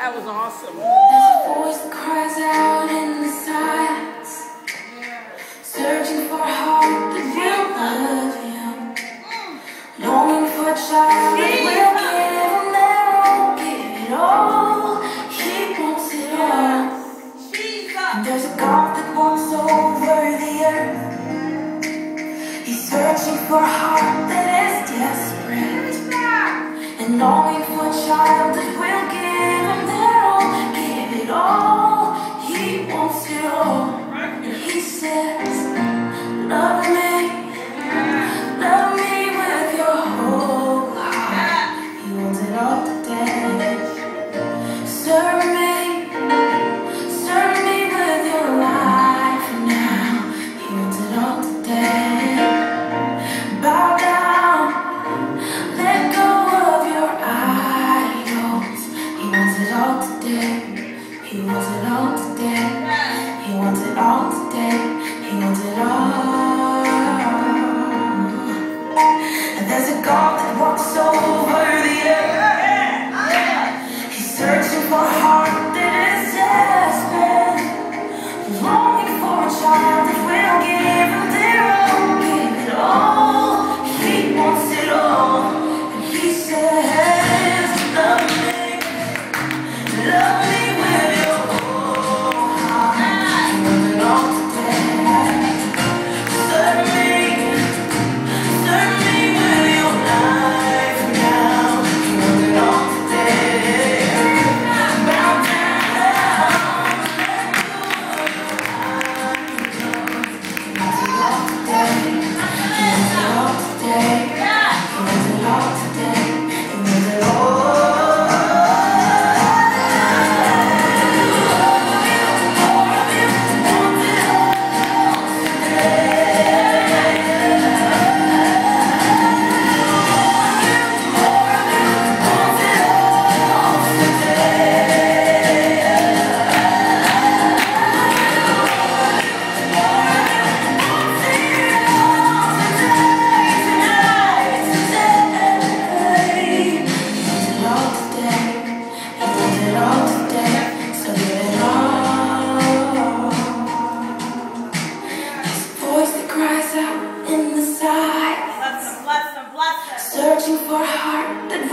That was awesome. Cries out in the silence, searching for heart love him, longing for child There's a God that walks over the earth. He's searching for a heart that is desperate and longing for a child. He a heart that